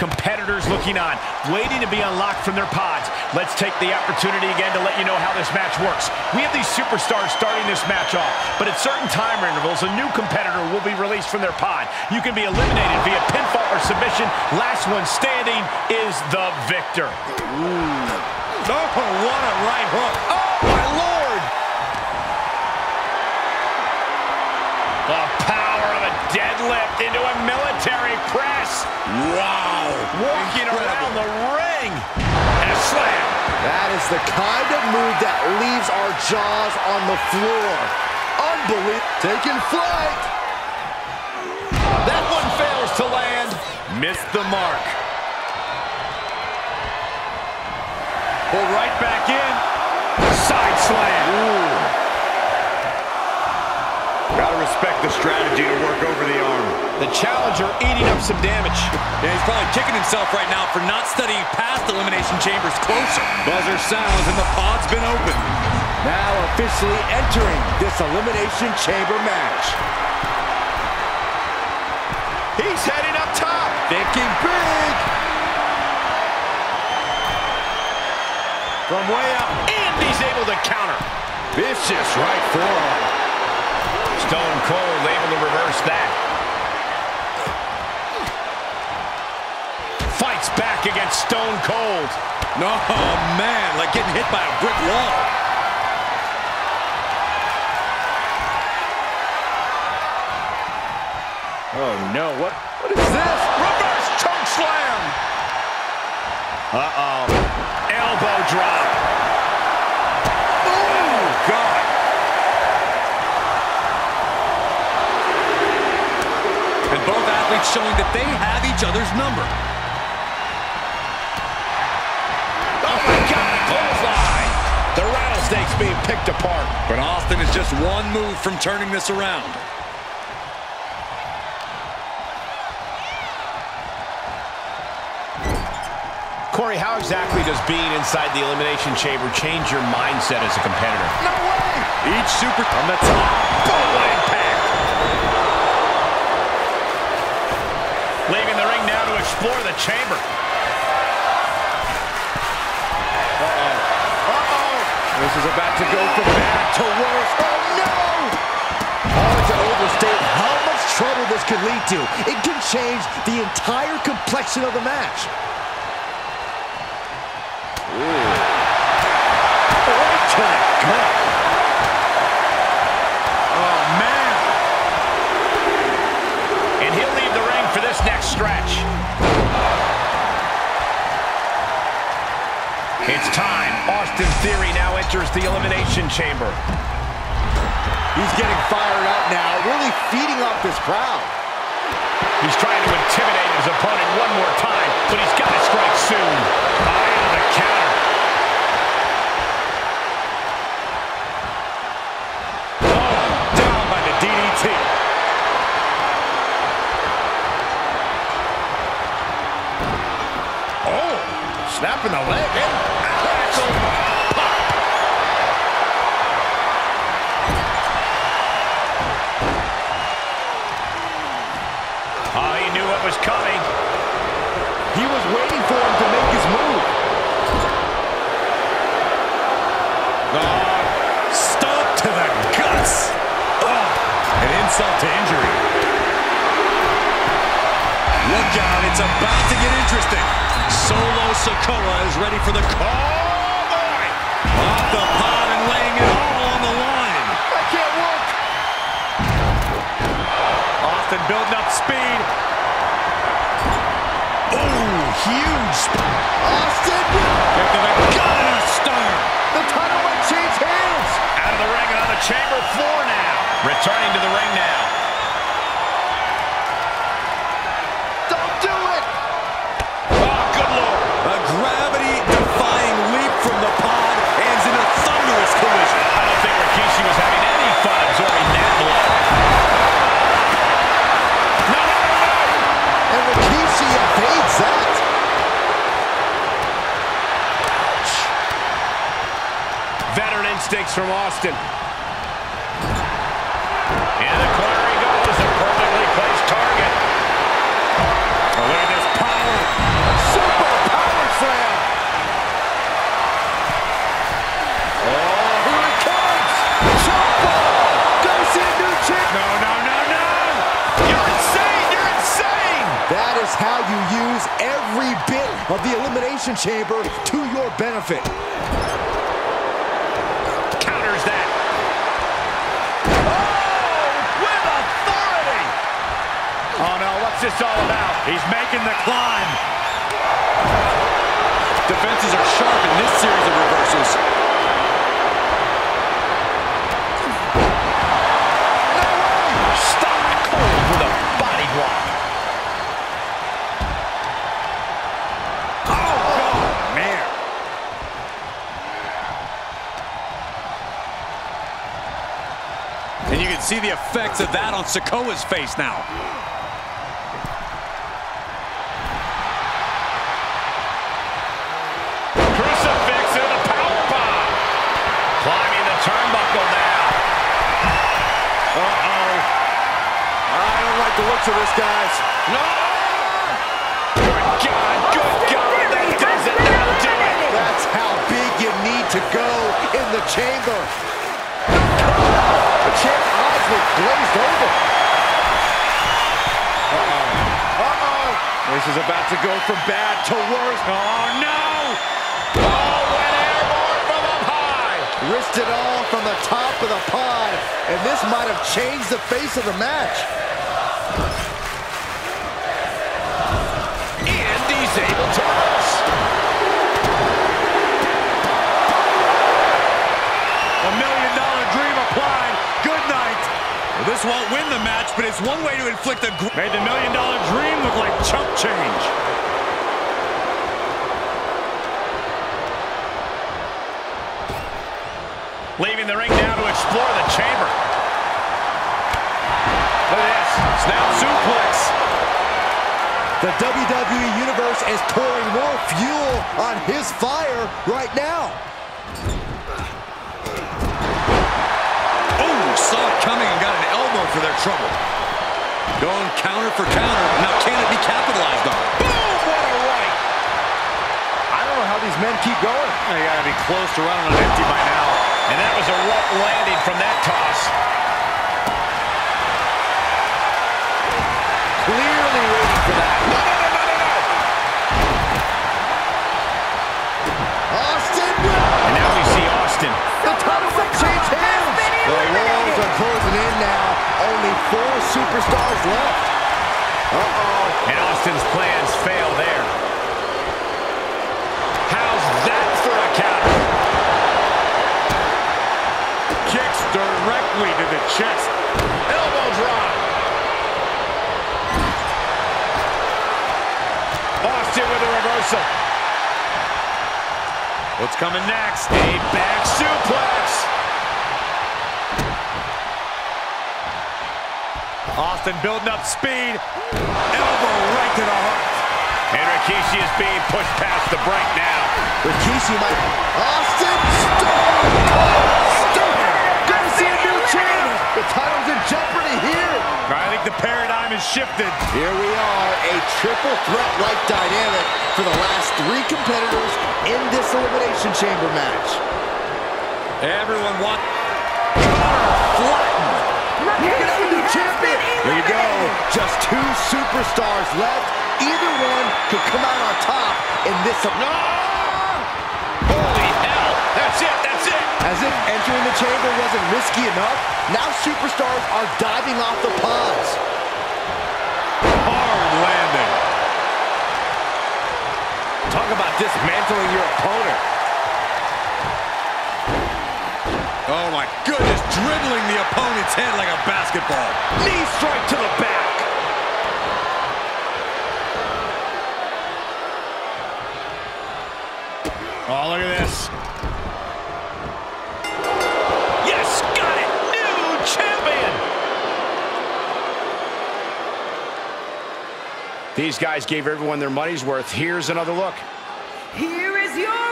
Competitors looking on, waiting to be unlocked from their pods. Let's take the opportunity again to let you know how this match works. We have these superstars starting this match off, but at certain time intervals, a new competitor will be released from their pod. You can be eliminated via pinfall or submission. Last one standing is the victor. Ooh. Oh, what a right hook. Oh, my Lord! The power of a deadlift into a military press. Wow. Walking Incredible. around the ring. And a slam. That is the kind of move that leaves our jaws on the floor. Unbelievable. Taking flight. That one fails to land. Missed the mark. Pull right back in. Side slam. Ooh. Gotta respect the strategy to work over the arm. The challenger eating up some damage. Yeah, he's probably kicking himself right now for not studying past Elimination Chambers closer. Buzzer sounds and the pod's been opened. Now officially entering this Elimination Chamber match. He's heading up top. Thinking big. From way up, and he's able to counter. Vicious right forearm. Stone Cold able to reverse that. Fights back against Stone Cold. No, oh, man, like getting hit by a brick wall. Oh, no. What, what is this? Reverse choke slam. Uh-oh. Elbow drop. Showing that they have each other's number. Oh, my God, clothesline. The rattlesnake's being picked apart. But Austin is just one move from turning this around. Corey, how exactly does being inside the Elimination Chamber change your mindset as a competitor? No way! Each super on the top. Boom, Leaving the ring now to explore the chamber. Uh-oh. Uh-oh. This is about to go from bad to worse. Oh, no! Oh, Hard to overstate how much trouble this could lead to. It can change the entire complexion of the match. Theory now enters the Elimination Chamber. He's getting fired up now, really feeding off this crowd. He's trying to intimidate his opponent one more time, but he's got to strike soon. Eye on the counter. Oh, down by the DDT. Oh, snap in the leg. Eh? Oh, he knew what was coming. He was waiting for him to make his move. Oh, stomp to the guts. Oh, an insult to injury. Look out, it's about to get interesting. Solo Sikoa is ready for the call. Oh! Off the pod Austin building up speed. Oh, huge. Austin. To the a stunner. The title might change hands. Out of the ring and on the chamber floor now. Returning to the ring now. Kingston. And the corner he goes is a perfectly placed target. Oh, look at this power. Super power slam. Oh, here it comes. Chop ball. Garcia new chip. No, no, no, no. You're insane. You're insane. That is how you use every bit of the Elimination Chamber to your benefit. Counters that. What's this all about? He's making the climb. Defenses are sharp in this series of reversals. With a body block. Oh, man. And you can see the effects of that on Sikoa's face now. Looks of this, guys. No! Good God, good God, that doesn't now do it. That's how big you need to go in the chamber. The champ's eyes were glazed over. Uh-oh. Uh-oh. This is about to go from bad to worse. Oh, no! Oh, went airborne from up high. Risked it all from the top of the pod, and this might have changed the face of the match. Inflict a... Made the million dollar dream look like chump change. Leaving the ring now to explore the chamber. Look at this. Snap suplex. The WWE Universe is pouring more fuel on his fire right now. Oh, saw it coming and got an elbow for their trouble. Going counter for counter. Now, can it be capitalized on? Boom, what a right. I don't know how these men keep going. They got to be close to running on empty by now. And that was a rough landing from that toss. Clearly superstars left. Uh-oh. And Austin's plans fail there. How's that for a counter? Kicks directly to the chest. Elbow drop. Austin with a reversal. What's coming next? A back suplex. Austin building up speed. Elbow right to the heart. And Rikishi is being pushed past the break now. Rikishi might... Austin Stone Stunner. Gonna see a new champ. The title's in jeopardy here. I think the paradigm has shifted. Here we are, a triple threat-like dynamic for the last three competitors in this Elimination Chamber match. Everyone wants... Flattened. You can have a new champion. There you go. Just two superstars left. Either one could come out on top in this... No! Holy hell! That's it, that's it! As if entering the chamber wasn't risky enough, now superstars are diving off the pods. Hard landing. Talk about dismantling your opponent. Oh my goodness, dribbling the opponent's head like a basketball. Knee strike to the back. Oh, look at this. Yes, got it! New champion! These guys gave everyone their money's worth. Here's another look. Here is your.